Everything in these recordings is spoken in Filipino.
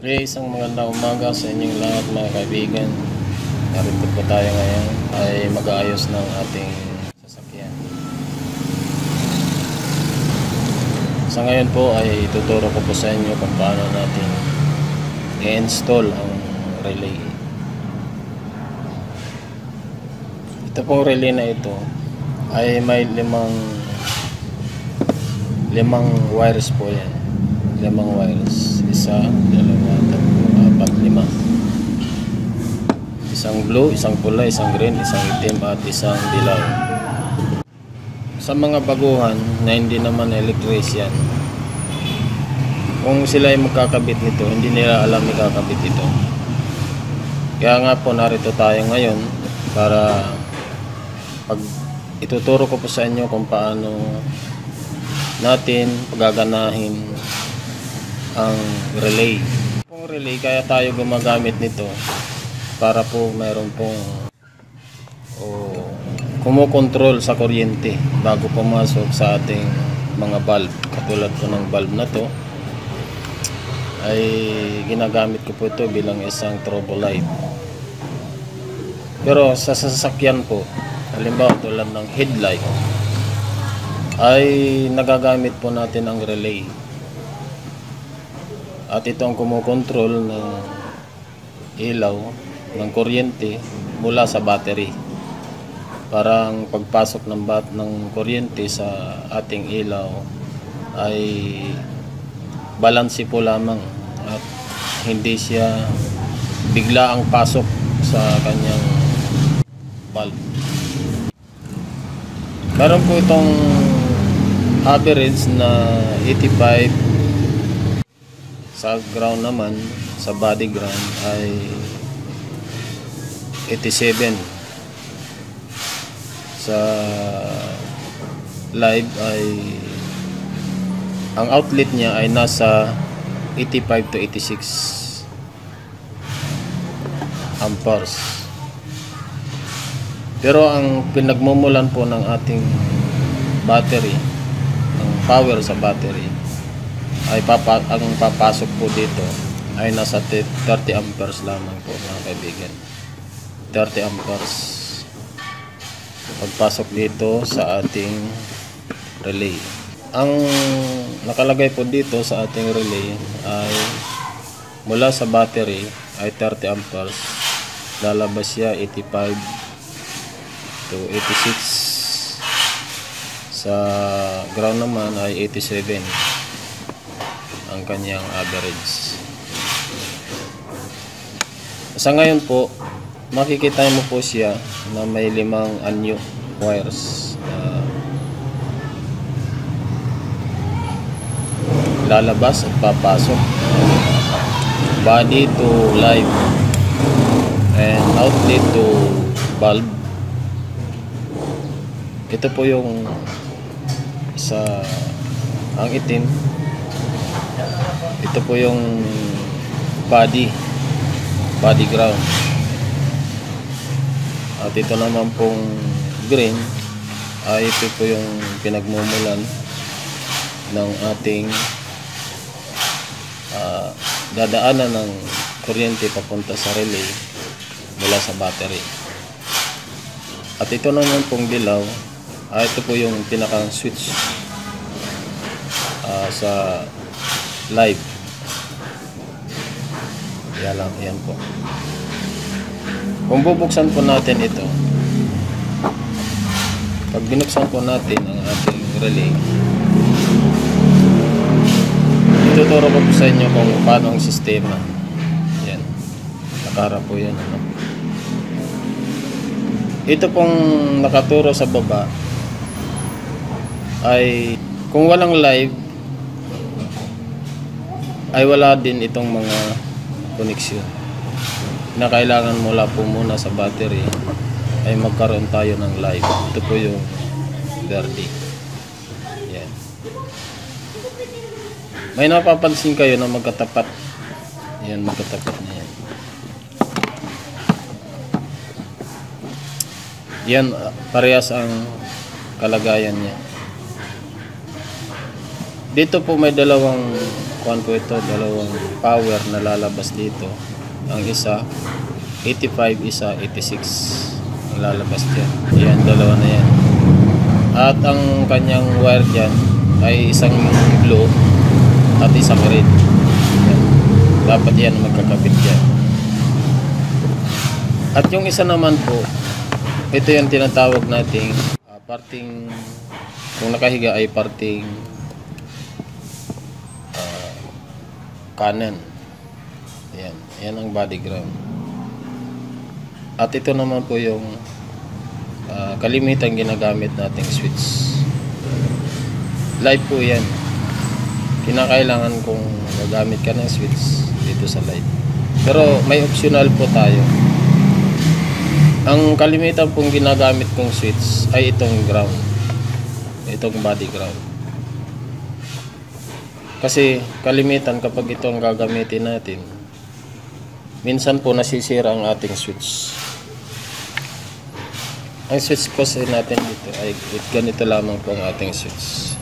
Okay, isang magandang umaga sa inyong lahat mga kaibigan. Narito po tayo ngayon ay mag-aayos ng ating sasakyan. Sa ngayon po ay ituturo ko po sa inyo kung paano natin i-install ang relay. Ito pong relay na ito ay may limang limang wires po yan. Limang wires. Isa, dalawa, tatlo, apat, lima. Isang blue, isang pula, isang green, isang itim at isang dilaw. Sa mga baguhan na hindi naman electrician, kung sila ay magkakabit nito, hindi nila alam ikakabit ito. Kaya nga po narito tayo ngayon para pag ituturo ko po sa inyo kung paano natin pagaganahin ang relay. Kung relay, kaya tayo gumagamit nito para po mayroon pong o kumokontrol sa kuryente bago pumasok sa ating mga bulb. Katulad po ng bulb na to ay ginagamit ko po ito bilang isang trouble light. Pero sa sasakyan po, halimbawa tulad ng headlight, ay nagagamit po natin ang relay. At ito ang kumukontrol ng ilaw ng kuryente mula sa battery. Parang pagpasok ng bat ng kuryente sa ating ilaw ay balansi po lamang at hindi siya bigla ang pasok sa kanyang bulb. Meron po itong average na 85 sa ground naman sa body ground ay 87 sa live ay ang outlet niya ay nasa 85 to 86 amperes. Pero ang pinagmumulan po ng ating battery ang power sa battery ay papa, ang papasok po dito ay nasa 30 amperes lamang po mga kaibigan. 30 amperes. Pagpasok dito sa ating relay. Ang nakalagay po dito sa ating relay ay mula sa battery ay 30 amperes. Lalabas siya 85 to 86 sa ground naman ay 87 ang kanyang average. Sa ngayon po makikita mo po siya na may limang anyo wires na lalabas at papasok. Body to live and outlet to bulb. Ito po yung sa ang itim ito po yung body. Body ground. At ito naman pong green ay ito po yung pinagmumulan ng ating uh, dadaanan ng kuryente papunta sa relay mula sa battery. At ito naman pong dilaw ay ito po yung pinaka switch uh, sa live yan lang yan po. Kung bubuksan po natin ito pag binuksan po natin ang ating relay ituturo ko po sa inyo kung paano ang sistema. Yan nakaharap po yan ano? ito pong nakaturo sa baba ay kung walang live ay wala din itong mga koneksyon na kailangan mula po muna sa battery ay magkaroon tayo ng live. Ito po yung verde yan. May napapansin kayo na magkatapat. Yan magkatapat na yan. Yan parehas ang kalagayan niya. Dito po may dalawang kuan po ito, dalawang power na lalabas dito. Ang isa 85, isa 86 ang lalabas dyan. Yan, dalawa na yan. At ang kanyang wire dyan ay isang blue at isang red. Yan. Dapat yan magkakabit dyan. At yung isa naman po, ito yung tinatawag nating ah, parting, kung nakahiga ay parting kanan. Yan, yan ang body ground. At ito naman po yung ah, kalimitan ginagamit nating switch. Live po yan. Kinakailangan kung gagamit ka ng switch dito sa live. Pero may optional po tayo. Ang kalimitan pong ginagamit kong switch ay itong ground. Itong body ground. Kasi kalimitan kapag ito ang gagamitin natin, minsan po nasisira ang ating switch. Ang switch po sa natin dito ay ganito lamang po ang ating switch.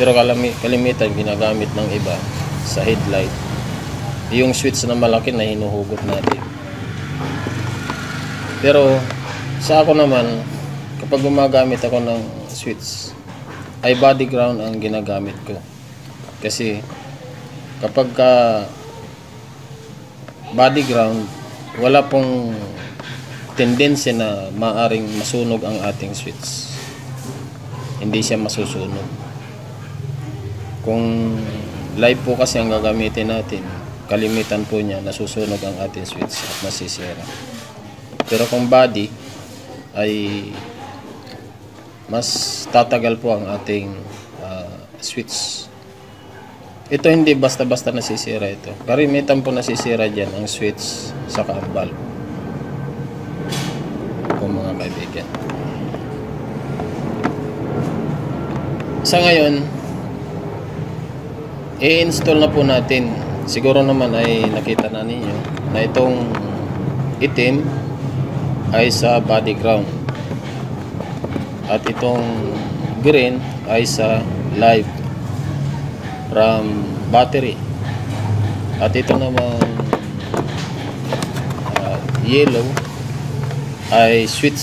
Pero kalami, kalimitan ginagamit ng iba sa headlight. Yung switch na malaki na hinuhugot natin. Pero sa ako naman, kapag gumagamit ako ng switch, ay body ground ang ginagamit ko. Kasi kapag ka body ground, wala pong tendency na maaring masunog ang ating switch. Hindi siya masusunog. Kung live po kasi ang gagamitin natin, kalimitan po niya nasusunog ang ating switch at masisira. Pero kung body ay mas tatagal po ang ating ah, switch. Ito hindi basta-basta nasisira ito. Karimitan po nasisira dyan ang switch sa valve. Po mga kaibigan. Sa ngayon, i-install na po natin. Siguro naman ay nakita na ninyo na itong itim ay sa body ground. At itong green ay sa live from battery. At ito naman ah, yellow ay switch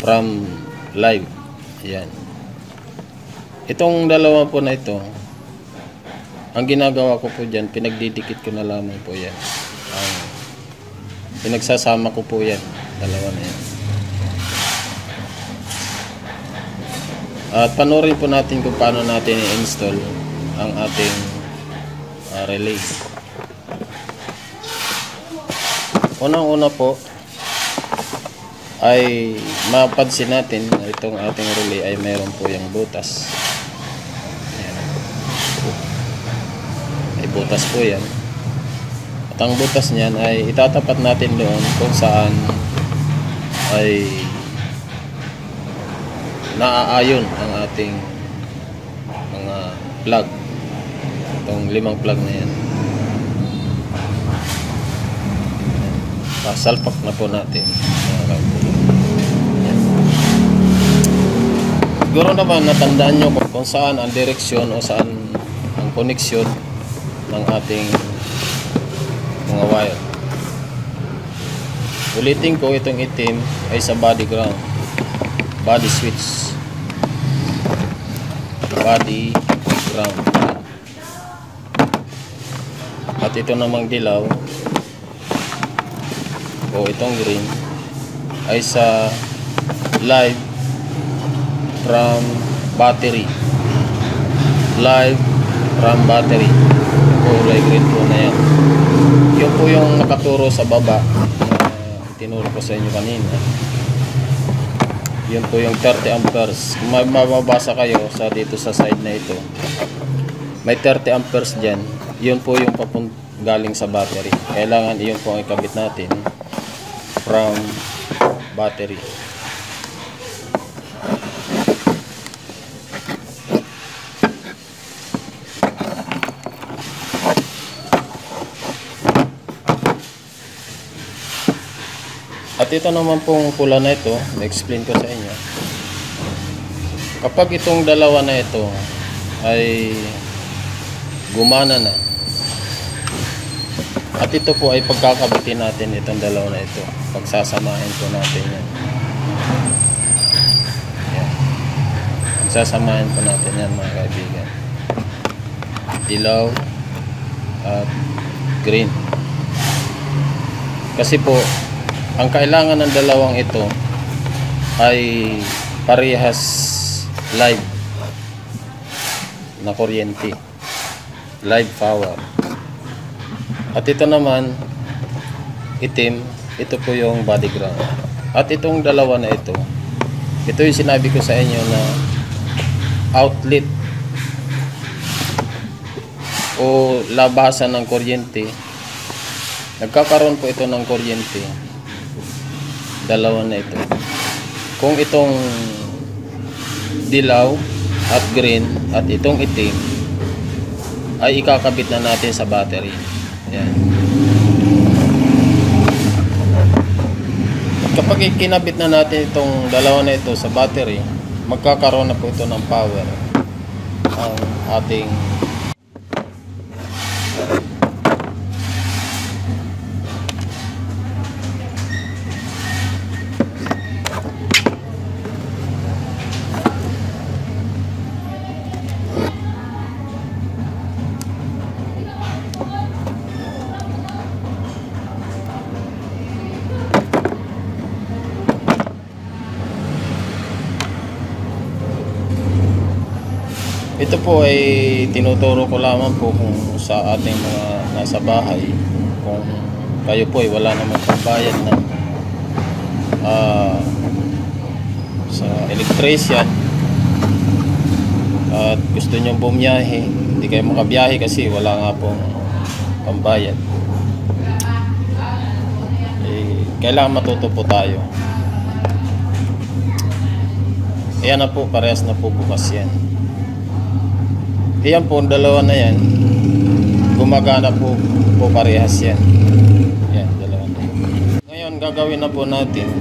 from live. Ayan. Itong dalawa po na ito, ang ginagawa ko po dyan, pinagdidikit ko na lamang po yan. Ang pinagsasama ko po yan, dalawa na yan. At panoorin po natin kung paano natin i-install ang ating ah, relay. Unang-una po ay mapansin natin na itong ating relay ay mayroon po yung butas. Ayan. May butas po yan. At ang butas niyan ay itatapat natin doon kung saan ay naaayon ang ating mga plug. Itong limang plug na yan. Pasalpak na po natin. Siguro naman natandaan nyo kung, kung saan ang direksyon o saan ang koneksyon ng ating mga wire. Ulitin ko itong itim ay sa body ground. Body switch. Body ground. At ito namang dilaw o itong green ay sa live from battery. Live from battery. Kulay green po na yan. Yun po yung nakaturo sa baba na tinuro ko sa inyo kanina. Yun po yung 30 amperes. Kung mababasa kayo sa dito sa side na ito, may 30 amperes dyan. Yun po yung papun galing sa battery. Kailangan iyon po ang ikabit natin from battery. Ito naman pong pula na ito, na-explain ko sa inyo. Kapag itong dalawa na ito ay gumana na. At ito po ay pagkakabitin natin itong dalawa na ito. Pagsasamahin po natin yan. Yan. Pagsasamahin po natin yan mga kaibigan. Dilaw at green. Kasi po, ang kailangan ng dalawang ito ay parehas live na kuryente. Live power. At ito naman, itim, ito po yung body ground. At itong dalawa na ito, ito yung sinabi ko sa inyo na outlet o labasan ng kuryente. Nagkakaroon po ito ng kuryente. Dalawa na ito. Kung itong dilaw at green at itong itim ay ikakabit na natin sa battery. Yan. Kapag kinabit na natin itong dalawa na ito sa battery, magkakaroon na po ito ng power ang ating Ito po ay tinuturo ko lamang po kung sa ating mga nasa bahay kung kayo po ay wala namang pambayad ng ah, sa electrician at gusto nyo bumiyahe hindi kayo makabiyahe kasi wala nga pong pambayad. Eh, kailangan matuto po tayo. Ayan na po, parehas na po bukas yan. Iyan po, dalawa na yan. Gumagana po, po parehas yan. Yan, dalawa na. Ngayon, gagawin na po natin.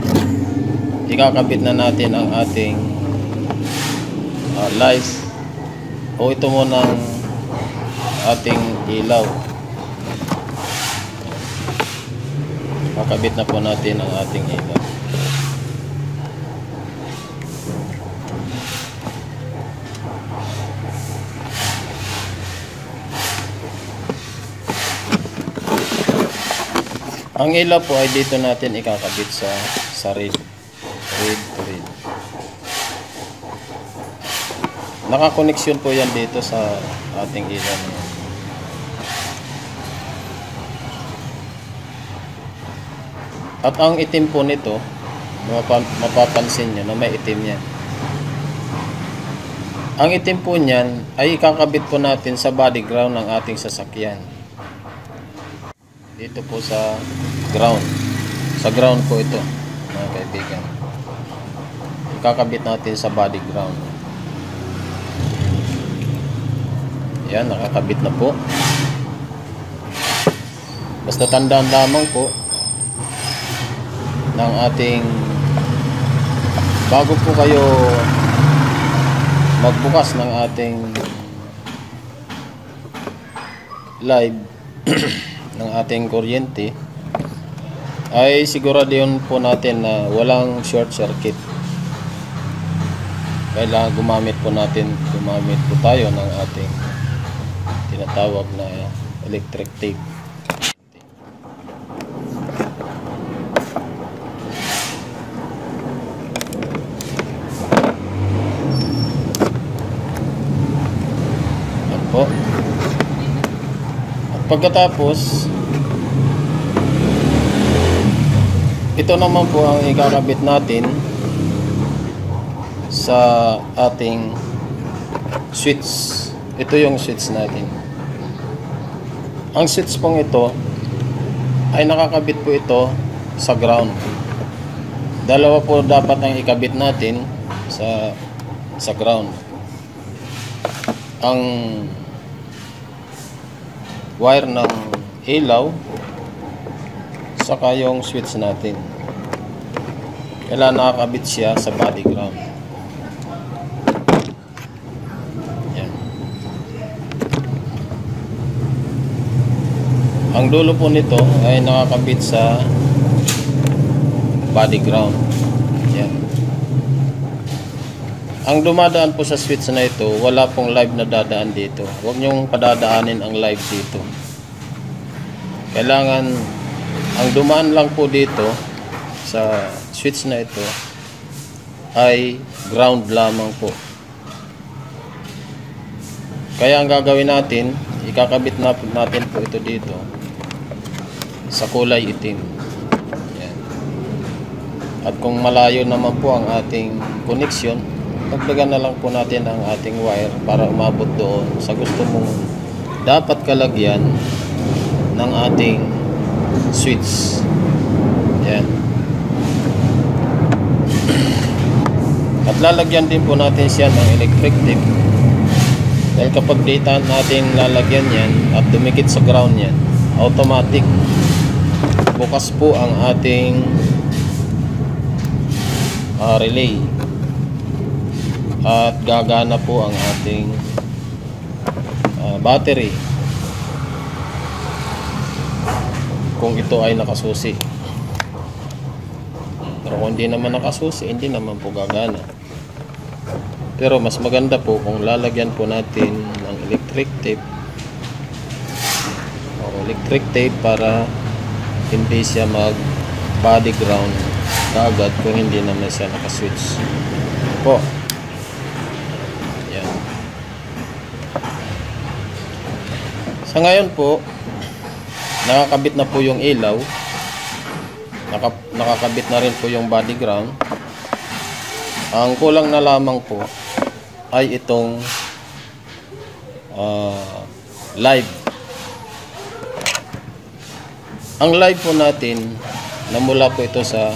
Ikakabit na natin ang ating uh, lights. O ito muna ang ating ilaw. Kakabit na po natin ang ating ilaw. Ang ilaw po ay dito natin ikakabit sa sa red. Red to red. Nakakoneksyon po yan dito sa ating ilaw. At ang itim po nito, mapa- mapapansin nyo na may itim yan. Ang itim po niyan ay ikakabit po natin sa body ground ng ating sasakyan dito po sa ground. Sa ground po ito mga kaibigan. Ikakabit natin sa body ground. Yan nakakabit na po. Basta tandaan lamang po ng ating bago po kayo magbukas ng ating live ng ating kuryente ay siguraduhin po natin na walang short circuit. Kailangan gumamit po natin gumamit po tayo ng ating tinatawag na electric tape. Yan po. Pagkatapos, ito naman po ang ikakabit natin sa ating switch. Ito yung switch natin. Ang switch pong ito ay nakakabit po ito sa ground. Dalawa po dapat ang ikabit natin sa sa ground. Ang wire ng ilaw saka yung switch natin kailangan nakakabit siya sa body ground yan Ang dulo po nito ay nakakabit sa body ground. Yan. Ang dumadaan po sa switch na ito, wala pong live na dadaan dito. Huwag niyong padadaanin ang live dito. Kailangan, ang dumaan lang po dito sa switch na ito ay ground lamang po. Kaya ang gagawin natin, ikakabit na natin po ito dito sa kulay itim. Yan. At kung malayo naman po ang ating connection, dagdagan na lang po natin ang ating wire para umabot doon sa gusto mong dapat kalagyan ng ating switch. Yan. At lalagyan din po natin siya ng electric tape. Dahil kapag data natin lalagyan yan at dumikit sa ground yan, automatic bukas po ang ating ah, relay at gagana po ang ating ah, battery kung ito ay nakasusi. Pero kung hindi naman nakasusi hindi naman po gagana. Pero mas maganda po kung lalagyan po natin ng electric tape. O electric tape para hindi siya mag body ground kagad kung hindi naman siya nakaswitch. Po. Yan. Sa ngayon po nakakabit na po yung ilaw. Naka, nakakabit na rin po yung body ground. Ang kulang na lamang po ay itong ah, live. Ang live po natin namula po ito sa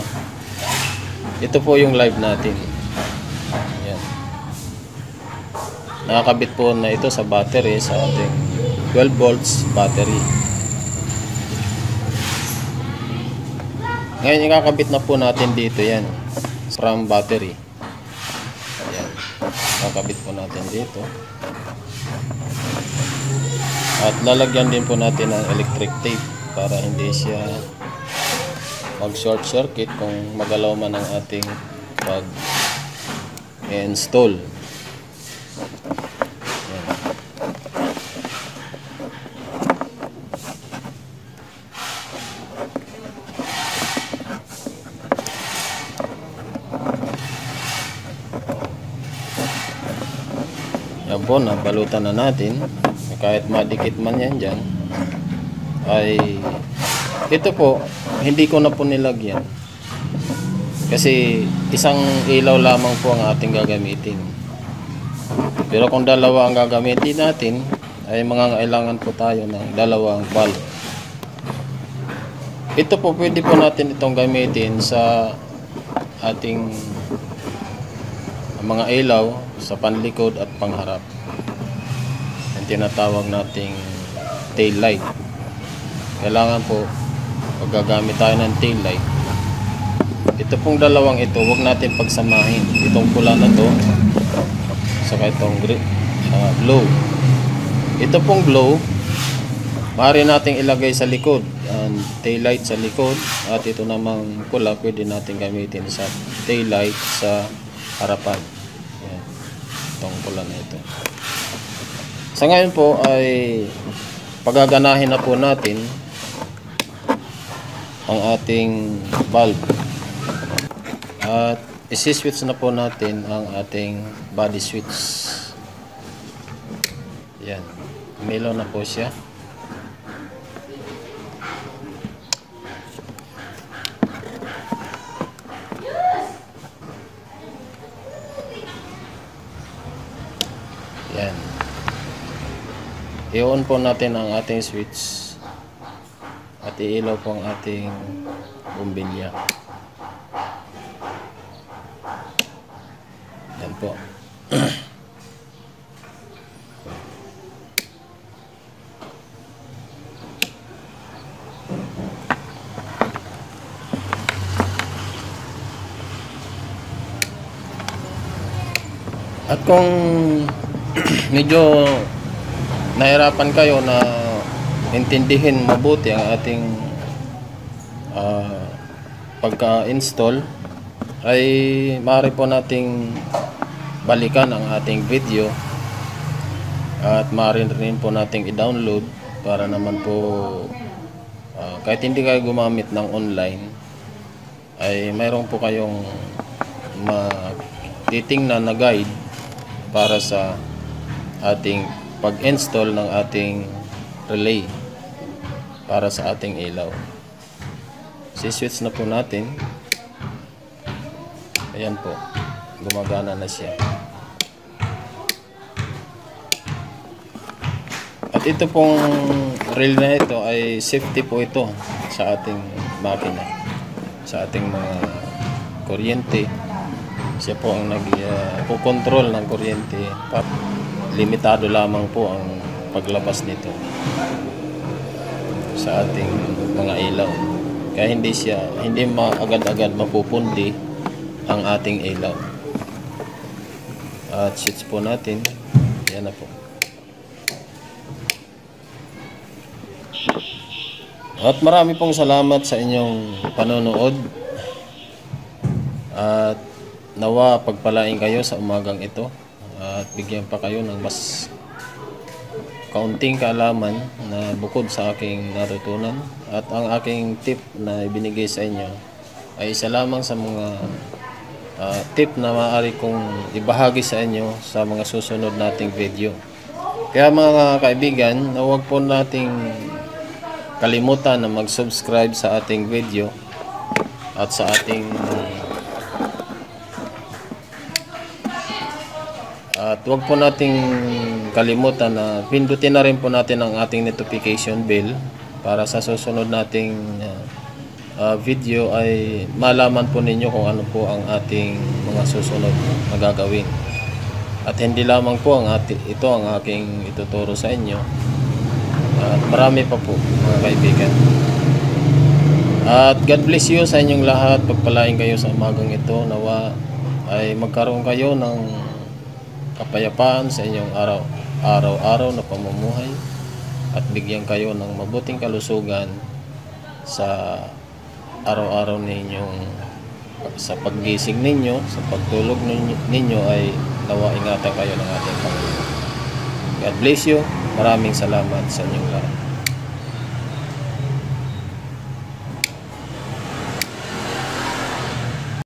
ito po yung live natin. Yan nakakabit po na ito sa battery sa ating 12 volts battery ngayon ikakabit na po natin dito yan. From battery. Yan kakabit po natin dito. At lalagyan din po natin ng electric tape para hindi siya mag short circuit kung magalaw man ang ating pag install yan po nabalutan na natin. Kahit madikit man yan dyan ay ito po hindi ko na po nilagyan. Kasi isang ilaw lamang po ang ating gagamitin. Pero kung dalawa ang gagamitin natin ay mga kailangan po tayo ng dalawang bulb. Ito po pwede po natin itong gamitin sa ating mga ilaw sa panlikod at pangharap. Ang tinatawag nating tail light. Kailangan po pag gagamit tayo ng tail light. Ito pong dalawang ito wag natin pagsamahin. Itong pula na to saka itong green, uh, glow. Ito pong glow maaari nating ilagay sa likod. Ang tail light sa likod at ito namang pula pwede natin gamitin sa tail light sa harapan. Na ito. Sa ngayon po ay pagaganahin na po natin ang ating bulb. At isi-switch na po natin ang ating body switch. Yan. Umilaw na po siya yan i-on po natin ang ating switch. At iilaw po ang ating bumbilya. Yan po. At kung medyo nahirapan kayo na intindihin mabuti ang ating ah, pagka-install ay maaari po nating balikan ang ating video at maaari rin po nating i-download para naman po ah, kahit hindi kayo gumamit ng online ay mayroon po kayong matitingnan na guide para sa ating pag-install ng ating relay para sa ating ilaw. Si-switch na po natin. Ayan po. Gumagana na siya. At ito pong rail na ito ay safety po ito sa ating makina. Sa ating mga kuryente. Siya po ang nag-control ng kuryente. Pa- Limitado lamang po ang paglabas nito sa ating mga ilaw. Kaya hindi siya, hindi agad-agad mapupundi ang ating ilaw. At switch po natin. Yan na po. At marami pong salamat sa inyong panonood. At nawa pagpalain kayo sa umagang ito. At bigyan pa kayo ng mas kaunting kaalaman na bukod sa aking natutunan at ang aking tip na ibinigay sa inyo ay isa lamang sa mga ah, tip na maaari kong ibahagi sa inyo sa mga susunod nating video. Kaya mga kaibigan, huwag po nating kalimutan na mag-subscribe sa ating video at sa ating huwag po nating kalimutan na pindutin na rin po natin ang ating notification bell para sa susunod nating uh, uh, video ay malaman po ninyo kung ano po ang ating mga susunod na gagawin. At hindi lamang po ang ati, ito ang aking ituturo sa inyo. At marami pa po mga kaibigan. At God bless you sa inyong lahat. Pagpalain kayo sa umagang ito. Nawa ay magkaroon kayo ng kapayapaan sa inyong araw araw-araw na pamumuhay at bigyan kayo ng mabuting kalusugan sa araw-araw ninyong sa paggising ninyo, sa pagtulog ninyo, ninyo ay nawa ingatan kayo ng ating Panginoon. God bless you. Maraming salamat sa inyong lahat.